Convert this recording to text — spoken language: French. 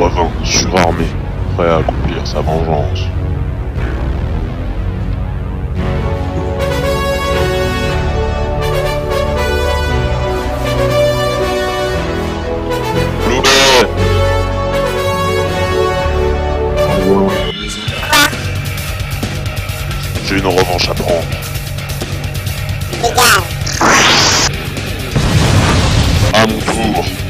revint, surarmé, prêt à accomplir sa vengeance. J'ai une revanche à prendre. À mon tour.